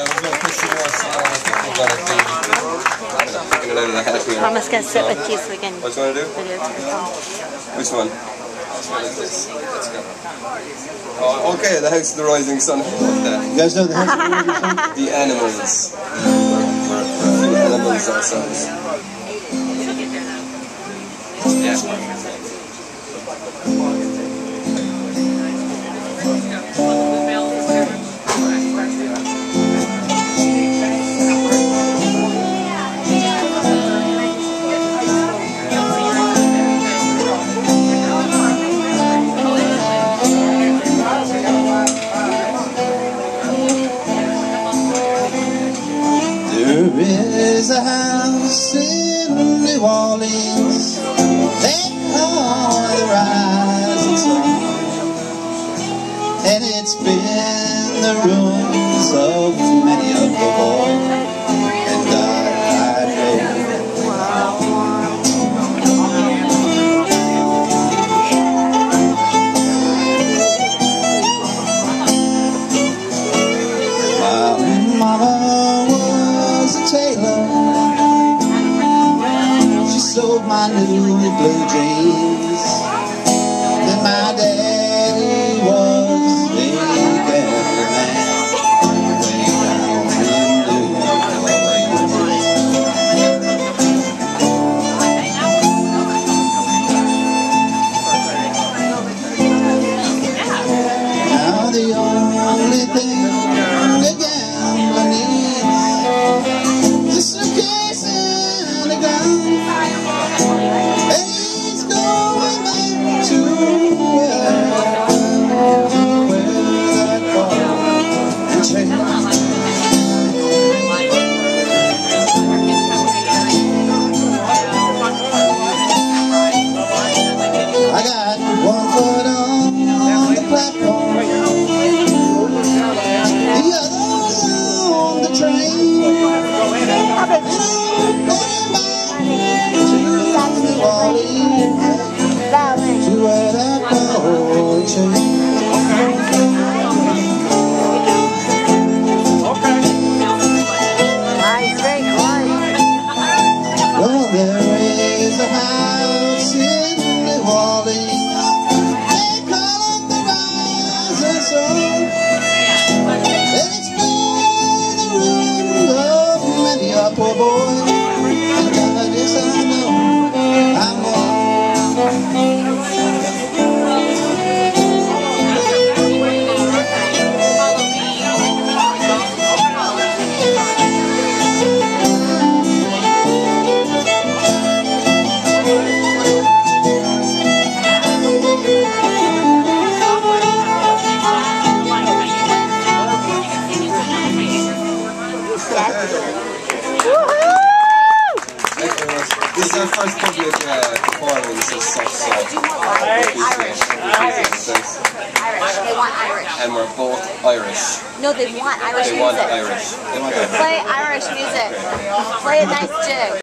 there was no pushing us. I think we're gonna do. Get out of the hat here. I'm just gonna sit with you so we can What you wanna do? video to the phone. Which one? Like this. Let's go. Oh, okay, the House of the Rising Sun. You guys know the House of the Rising Sun? The animals. The animals ourselves. Yeah. Is a house in New Orleans. They it the rising sun And it's been the ruins of many a boy And I, I know My mama my new blue jeans. There is a house in New Orleans. They call it the rising sun. And it's been the ruin of many a poor boy. This is our first public uh, performance as such, so Irish. Irish. Irish. They want Irish. And we're both Irish. No, they want Irish They want music. Irish. They want Irish. Play Irish music. Play a nice jig.